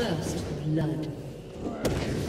First blood.